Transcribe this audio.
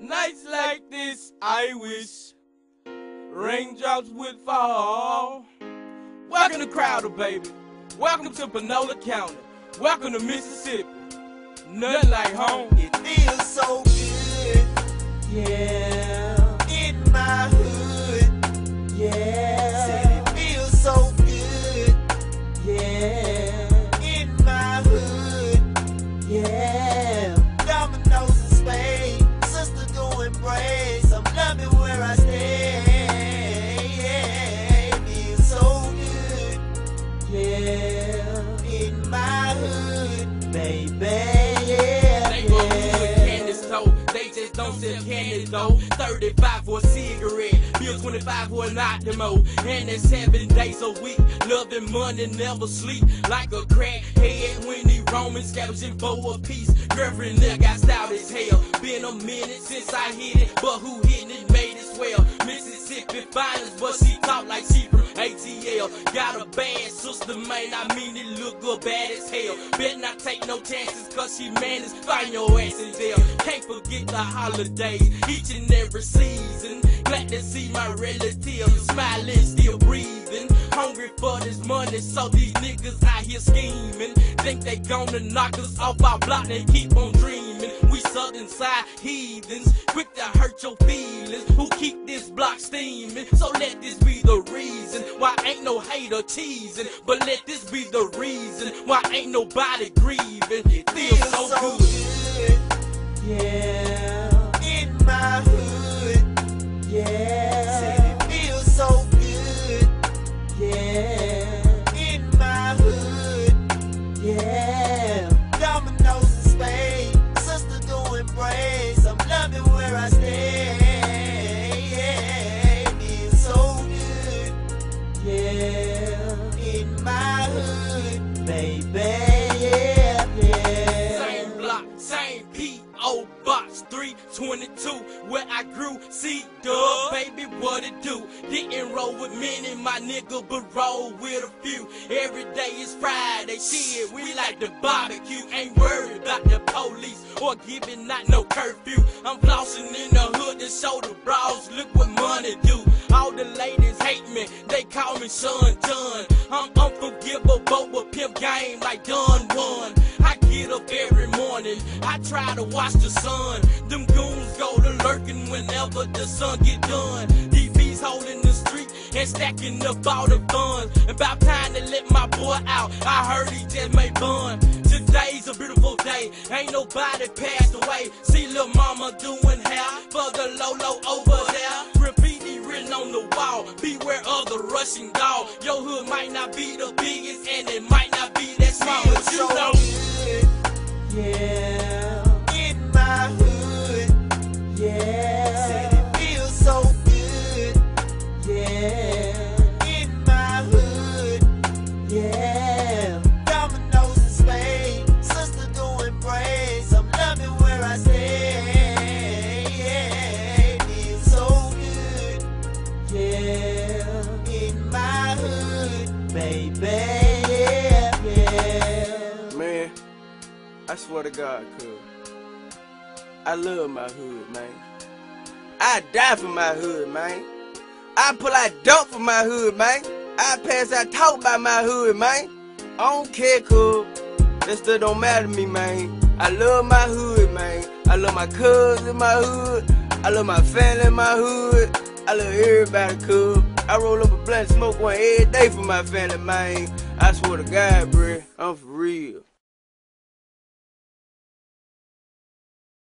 Nights like this, I wish raindrops would fall. Welcome to Crowder, baby. Welcome to Panola County. Welcome to Mississippi. Nothing like home. Yeah, in my hood. baby, yeah, They go to a yeah. candy store, they just don't sell candy though. 35 for a cigarette, bill 25 for an Optimo. And it's seven days a week, loving money, never sleep. Like a crackhead when he roaming, scavenging for a piece. Girlfriend there got stout as hell. Been a minute since I hit it, but who hitting it made it swell. Mississippi finest, but she talk like she ATL. Got a bad sister, man, I mean it look good, bad as hell. Better not take no chances, cause she managed find your ass in jail. Can't forget the holidays, each and every season. Glad to see my relatives smiling, still breathing. Hungry for this money, so these niggas out here scheming. Think they gonna knock us off our block, they keep on dreaming. We southern side heathens, quick to hurt your feelings. Who keep this block steaming? So let this be the why ain't no hater teasing. But let this be the reason why ain't nobody grieving. 22, where I grew. See, duh, baby, what it do? Didn't roll with many, my nigga, but roll with a few. Every day is Friday, shit, we like the barbecue. Ain't worried about the police or giving out no curfew. I'm flossing in the hood to show the bros, look what money do. All the ladies hate me, they call me son, done. I'm unforgivable with pimp game like done. I try to watch the sun. Them goons go to lurking whenever the sun get done. DV's holding the street and stacking up all the funds. About time to let my boy out, I heard he just made fun. Today's a beautiful day, ain't nobody passed away. See lil' mama doing hair for the Lolo over there. On the wall, beware of the rushing dog. Your hood might not be the biggest and it might not be that small, but you know. Baby, yeah, yeah. Man, I swear to God, cuz. I love my hood, man. I die for my hood, man. I pull out dope for my hood, man. I pass out talk by my hood, man. I don't care, cuz. That stuff don't matter to me, man. I love my hood, man. I love my cousins in my hood. I love my family in my hood. I love everybody, cuz. I roll up a blunt, smoke one every day for my family, man. I swear to God, bruh, I'm for real.